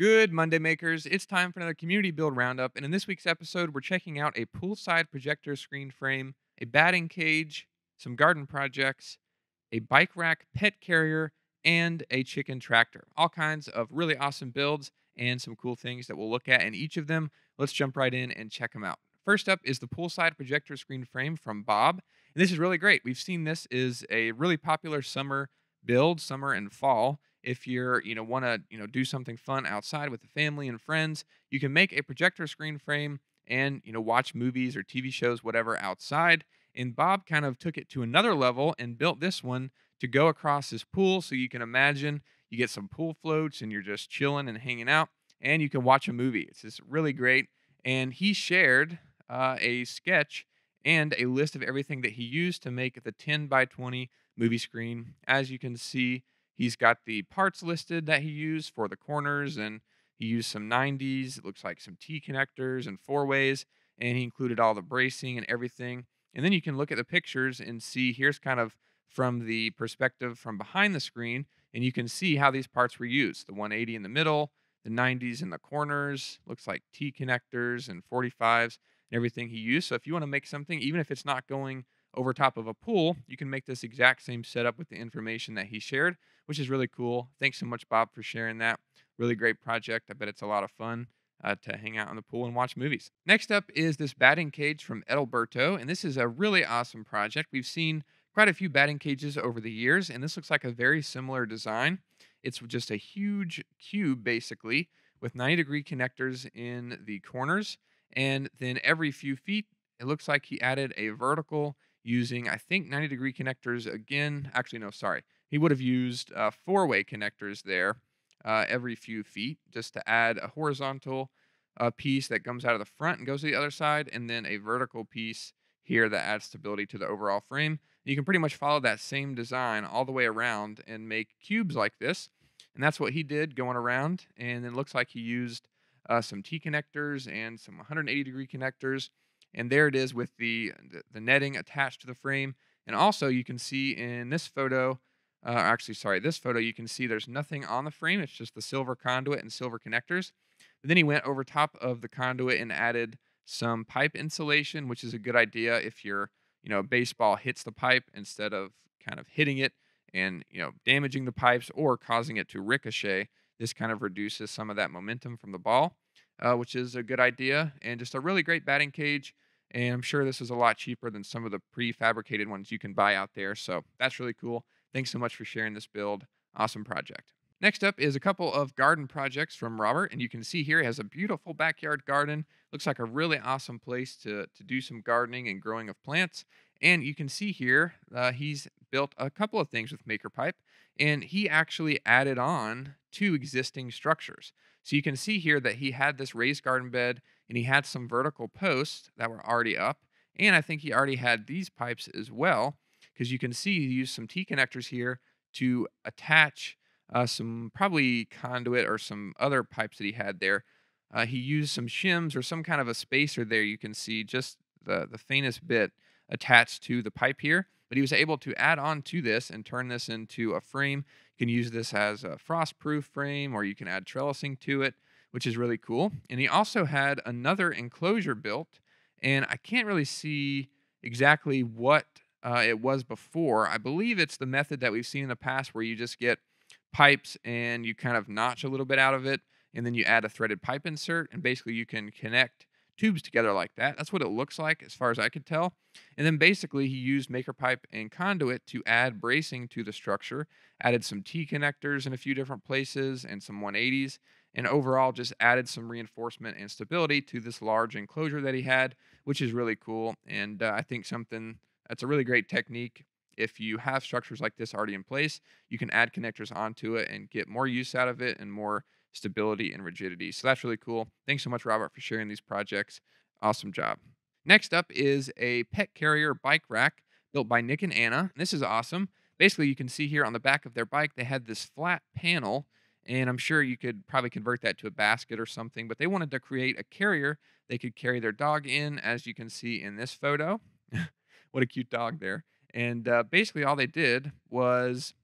Good Monday makers. It's time for another community build roundup. And in this week's episode, we're checking out a poolside projector screen frame, a batting cage, some garden projects, a bike rack pet carrier, and a chicken tractor. All kinds of really awesome builds and some cool things that we'll look at in each of them. Let's jump right in and check them out. First up is the poolside projector screen frame from Bob. And this is really great. We've seen this is a really popular summer build, summer and fall if you're you know want to you know do something fun outside with the family and friends you can make a projector screen frame and you know watch movies or tv shows whatever outside and bob kind of took it to another level and built this one to go across his pool so you can imagine you get some pool floats and you're just chilling and hanging out and you can watch a movie. It's just really great and he shared uh, a sketch and a list of everything that he used to make the 10 by 20 movie screen. As you can see He's got the parts listed that he used for the corners, and he used some 90s. It looks like some T connectors and four ways, and he included all the bracing and everything. And then you can look at the pictures and see here's kind of from the perspective from behind the screen, and you can see how these parts were used. The 180 in the middle, the 90s in the corners, looks like T connectors and 45s and everything he used. So if you want to make something, even if it's not going over top of a pool, you can make this exact same setup with the information that he shared, which is really cool. Thanks so much, Bob, for sharing that. Really great project. I bet it's a lot of fun uh, to hang out in the pool and watch movies. Next up is this batting cage from Edilberto, and this is a really awesome project. We've seen quite a few batting cages over the years, and this looks like a very similar design. It's just a huge cube, basically, with 90 degree connectors in the corners. And then every few feet, it looks like he added a vertical using, I think, 90 degree connectors again. Actually, no, sorry. He would have used uh, four way connectors there uh, every few feet just to add a horizontal uh, piece that comes out of the front and goes to the other side, and then a vertical piece here that adds stability to the overall frame. You can pretty much follow that same design all the way around and make cubes like this. And that's what he did going around. And it looks like he used uh, some T connectors and some 180 degree connectors and there it is with the, the, netting attached to the frame. And also you can see in this photo, uh, actually, sorry, this photo, you can see there's nothing on the frame. It's just the silver conduit and silver connectors. But then he went over top of the conduit and added some pipe insulation, which is a good idea if your, you know, baseball hits the pipe instead of kind of hitting it and, you know, damaging the pipes or causing it to ricochet. This kind of reduces some of that momentum from the ball uh, which is a good idea, and just a really great batting cage. And I'm sure this is a lot cheaper than some of the prefabricated ones you can buy out there. So that's really cool. Thanks so much for sharing this build. Awesome project. Next up is a couple of garden projects from Robert, and you can see here he has a beautiful backyard garden. Looks like a really awesome place to, to do some gardening and growing of plants. And you can see here uh, he's built a couple of things with MakerPipe, and he actually added on two existing structures. So you can see here that he had this raised garden bed and he had some vertical posts that were already up. And I think he already had these pipes as well, because you can see he used some T connectors here to attach uh, some probably conduit or some other pipes that he had there. Uh, he used some shims or some kind of a spacer there. You can see just the, the faintest bit attached to the pipe here. But he was able to add on to this and turn this into a frame You can use this as a frost-proof frame or you can add trellising to it, which is really cool. And he also had another enclosure built, and I can't really see exactly what uh, it was before. I believe it's the method that we've seen in the past where you just get pipes and you kind of notch a little bit out of it, and then you add a threaded pipe insert, and basically you can connect tubes together like that. That's what it looks like as far as I could tell. And then basically he used MakerPipe and conduit to add bracing to the structure, added some T connectors in a few different places and some 180s, and overall just added some reinforcement and stability to this large enclosure that he had, which is really cool. And uh, I think something that's a really great technique. If you have structures like this already in place, you can add connectors onto it and get more use out of it and more stability, and rigidity. So that's really cool. Thanks so much, Robert, for sharing these projects. Awesome job. Next up is a pet carrier bike rack built by Nick and Anna. This is awesome. Basically, you can see here on the back of their bike, they had this flat panel, and I'm sure you could probably convert that to a basket or something, but they wanted to create a carrier they could carry their dog in, as you can see in this photo. what a cute dog there. And uh, basically, all they did was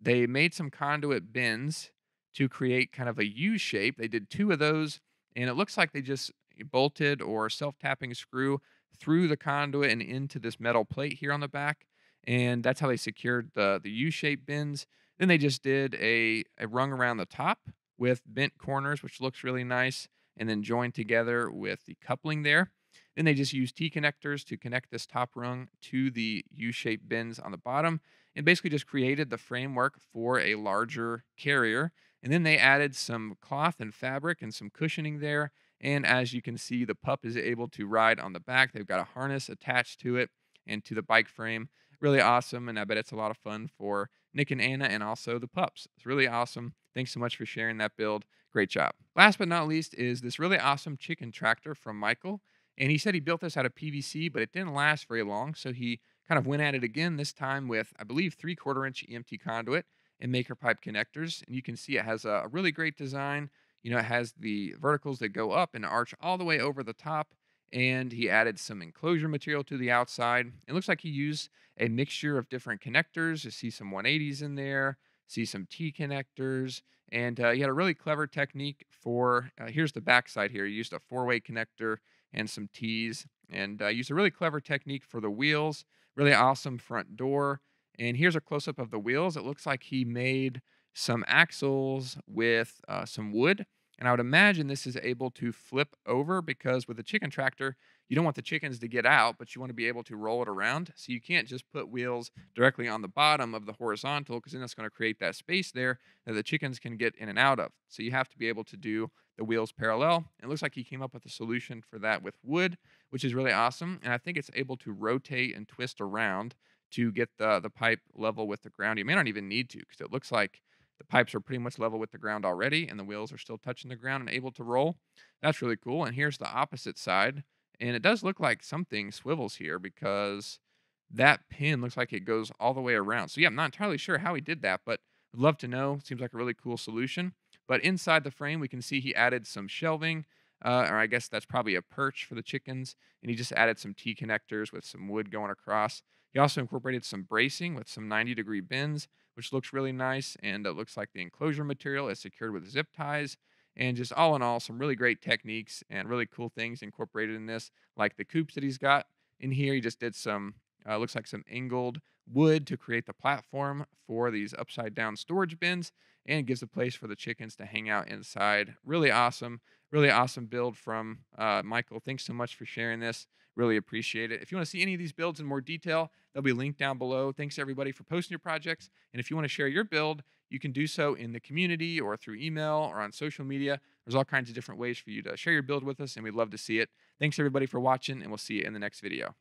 they made some conduit bins to create kind of a U shape. They did two of those, and it looks like they just bolted or self tapping screw through the conduit and into this metal plate here on the back. And that's how they secured the, the U shaped bins. Then they just did a, a rung around the top with bent corners, which looks really nice, and then joined together with the coupling there. Then they just used T connectors to connect this top rung to the U shaped bins on the bottom and basically just created the framework for a larger carrier. And then they added some cloth and fabric and some cushioning there. And as you can see, the pup is able to ride on the back. They've got a harness attached to it and to the bike frame. Really awesome. And I bet it's a lot of fun for Nick and Anna and also the pups. It's really awesome. Thanks so much for sharing that build. Great job. Last but not least is this really awesome chicken tractor from Michael. And he said he built this out of PVC, but it didn't last very long. So he kind of went at it again, this time with, I believe, three quarter inch EMT conduit and maker pipe connectors. And you can see it has a really great design. You know, it has the verticals that go up and arch all the way over the top. And he added some enclosure material to the outside. It looks like he used a mixture of different connectors. You see some 180s in there, see some T connectors, and uh, he had a really clever technique for. Uh, here's the backside here. He used a four-way connector and some T's, and uh, used a really clever technique for the wheels. Really awesome front door. And here's a close-up of the wheels. It looks like he made some axles with uh, some wood. And I would imagine this is able to flip over because with a chicken tractor, you don't want the chickens to get out, but you want to be able to roll it around. So you can't just put wheels directly on the bottom of the horizontal because then that's going to create that space there that the chickens can get in and out of. So you have to be able to do the wheels parallel. It looks like he came up with a solution for that with wood, which is really awesome. And I think it's able to rotate and twist around to get the, the pipe level with the ground. You may not even need to because it looks like the pipes are pretty much level with the ground already, and the wheels are still touching the ground and able to roll. That's really cool. And here's the opposite side. And it does look like something swivels here because that pin looks like it goes all the way around. So, yeah, I'm not entirely sure how he did that, but I'd love to know. Seems like a really cool solution. But inside the frame, we can see he added some shelving, uh, or I guess that's probably a perch for the chickens. And he just added some T connectors with some wood going across. He also incorporated some bracing with some 90 degree bends which looks really nice. And it looks like the enclosure material is secured with zip ties. And just all in all, some really great techniques and really cool things incorporated in this, like the coops that he's got in here. He just did some, uh, looks like some angled wood to create the platform for these upside down storage bins and gives a place for the chickens to hang out inside. Really awesome, really awesome build from uh, Michael. Thanks so much for sharing this. Really appreciate it. If you want to see any of these builds in more detail, they'll be linked down below. Thanks everybody for posting your projects. And if you want to share your build, you can do so in the community or through email or on social media. There's all kinds of different ways for you to share your build with us, and we'd love to see it. Thanks everybody for watching, and we'll see you in the next video.